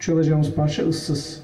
Çalacağımız parça ıssız.